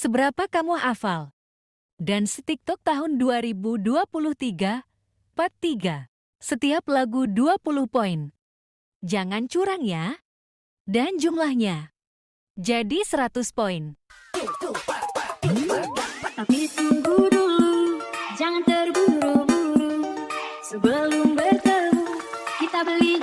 Seberapa kamu hafal? Dan setiktok tahun 2023, part 3. Setiap lagu 20 poin. Jangan curang ya. Dan jumlahnya. Jadi 100 poin. Tapi tunggu dulu, jangan terburu-buru. Sebelum bertemu, kita beli